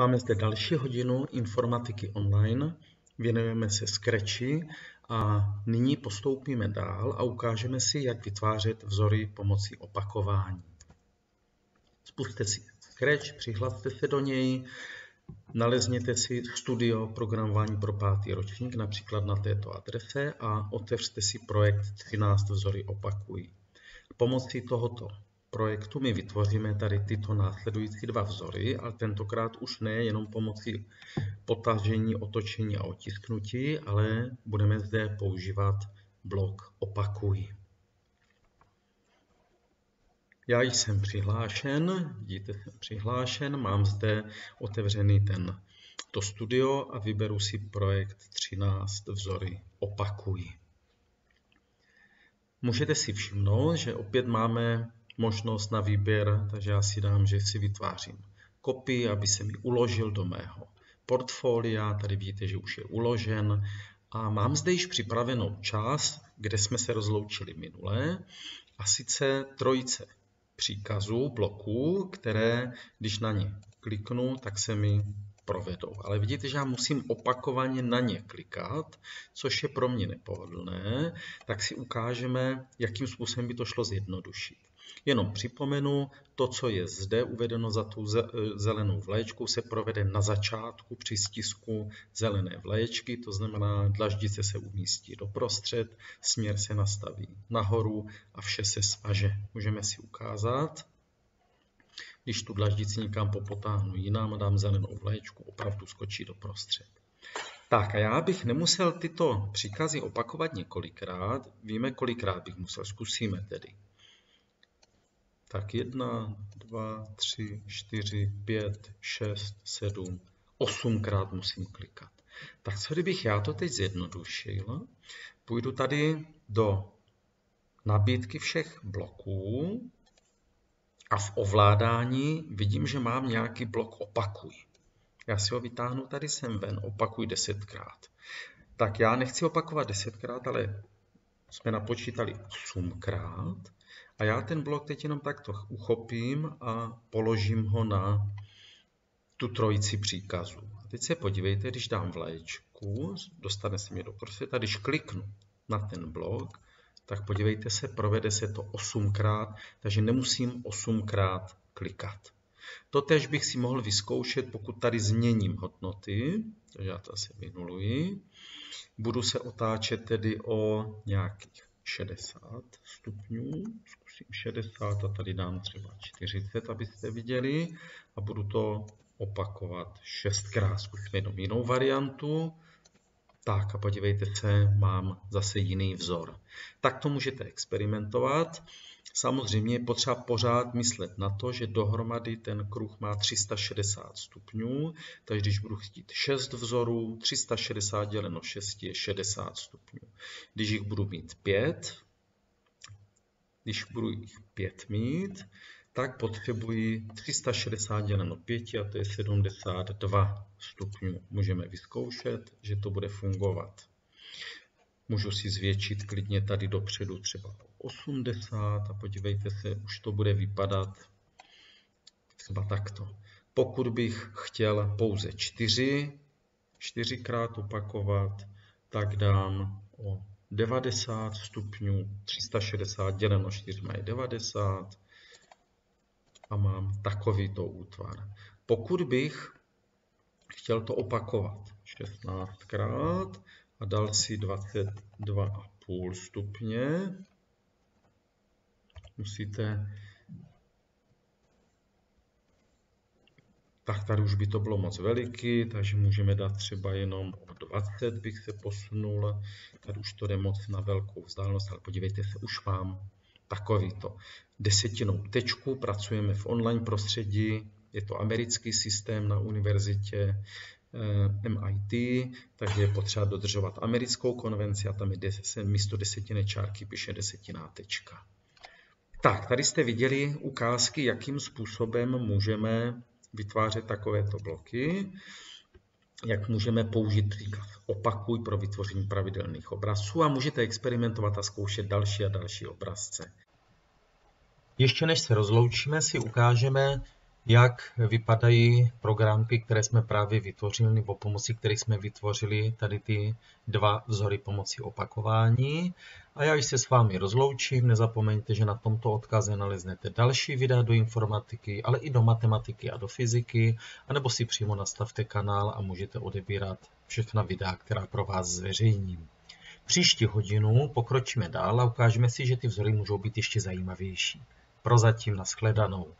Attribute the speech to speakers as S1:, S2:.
S1: Máme zde další hodinu informatiky online, věnujeme se Scratchi a nyní postoupíme dál a ukážeme si, jak vytvářet vzory pomocí opakování. Spuste si Scratch, přihlaste se do něj, nalezněte si studio programování pro pátý ročník, například na této adrese a otevřte si projekt 13 vzory opakují. Pomocí tohoto projektu my vytvoříme tady tyto následující dva vzory, ale tentokrát už ne jenom pomocí potažení, otočení a otisknutí, ale budeme zde používat blok opakuj. Já jsem přihlášen, vidíte, jsem přihlášen, mám zde otevřený ten to studio a vyberu si projekt 13 vzory opakuj. Můžete si všimnout, že opět máme možnost na výběr, takže já si dám, že si vytvářím kopii, aby se mi uložil do mého portfolia. Tady vidíte, že už je uložen. A mám zde již připravenou část, kde jsme se rozloučili minule, a sice trojice příkazů, bloků, které, když na ně kliknu, tak se mi provedou. Ale vidíte, že já musím opakovaně na ně klikat, což je pro mě nepohodlné, tak si ukážeme, jakým způsobem by to šlo zjednodušit. Jenom připomenu, to, co je zde uvedeno za tu zelenou vlaječkou, se provede na začátku při stisku zelené vlaječky, to znamená, dlaždice se umístí doprostřed, směr se nastaví nahoru a vše se svaže. Můžeme si ukázat. Když tu dlaždici někam popotáhnu jinam a dám zelenou vlaječku, opravdu skočí doprostřed. Tak a já bych nemusel tyto příkazy opakovat několikrát. Víme, kolikrát bych musel. Zkusíme tedy. Tak jedna, dva, tři, čtyři, pět, šest, sedm, osmkrát musím klikat. Tak co kdybych já to teď zjednodušil? Půjdu tady do nabídky všech bloků a v ovládání vidím, že mám nějaký blok opakuj. Já si ho vytáhnu tady sem ven, opakuj desetkrát. Tak já nechci opakovat desetkrát, ale jsme napočítali osmkrát. A já ten blok teď jenom takto uchopím a položím ho na tu trojici příkazů. A teď se podívejte, když dám vlaječku, dostane se mi do prostředí, a když kliknu na ten blok, tak podívejte se, provede se to osmkrát, takže nemusím osmkrát klikat. Totež bych si mohl vyzkoušet, pokud tady změním hodnoty, takže já to asi vynuluji. Budu se otáčet tedy o nějakých 60 stupňů, 60 a tady dám třeba 40, abyste viděli a budu to opakovat šestkrát. Zkusíme jenom jinou variantu. Tak a podívejte se, mám zase jiný vzor. Tak to můžete experimentovat. Samozřejmě je potřeba pořád myslet na to, že dohromady ten kruh má 360 stupňů, takže když budu chtít 6 vzorů, 360 děleno 6 je 60 stupňů. Když jich budu mít 5, když budu jich 5 mít, tak potřebuji 360 děleno 5 a to je 72 stupňů. Můžeme vyzkoušet, že to bude fungovat. Můžu si zvětšit klidně tady dopředu třeba 80 a podívejte se, už to bude vypadat třeba takto. Pokud bych chtěl pouze 4, 4krát opakovat, tak dám o 90 stupňů, 360 děleno 4 je 90 a mám takovýto útvar. Pokud bych chtěl to opakovat 16krát a dal si 22,5 stupně, musíte tak tady už by to bylo moc veliký, takže můžeme dát třeba jenom o 20 bych se posunul. Tady už to jde moc na velkou vzdálenost, ale podívejte se, už mám takovýto desetinou tečku. Pracujeme v online prostředí, je to americký systém na univerzitě eh, MIT, takže je potřeba dodržovat americkou konvenci a tam je se místo desetiny čárky píše desetiná tečka. Tak, tady jste viděli ukázky, jakým způsobem můžeme vytvářet takovéto bloky, jak můžeme použít příklad opakuj pro vytvoření pravidelných obrazců a můžete experimentovat a zkoušet další a další obrazce. Ještě než se rozloučíme, si ukážeme, jak vypadají programky, které jsme právě vytvořili, nebo pomocí kterých jsme vytvořili tady ty dva vzory pomocí opakování. A já se s vámi rozloučím, nezapomeňte, že na tomto odkaze naleznete další videa do informatiky, ale i do matematiky a do fyziky, anebo si přímo nastavte kanál a můžete odebírat všechna videa, která pro vás zveřejním. Příští hodinu pokročíme dál a ukážeme si, že ty vzory můžou být ještě zajímavější. Prozatím nashledanou.